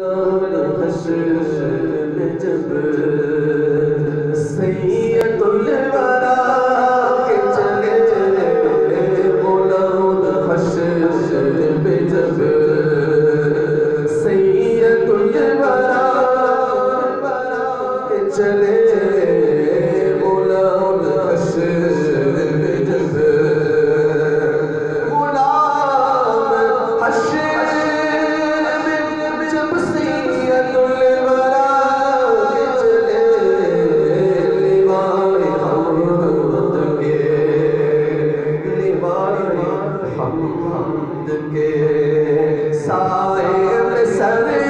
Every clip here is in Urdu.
لو حسيت بجبل کے سائے سر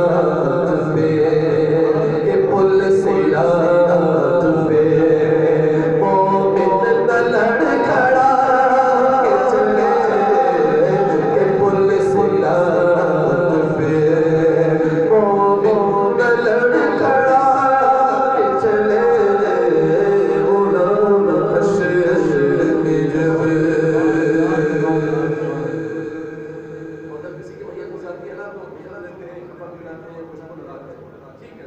ٹھیک ہے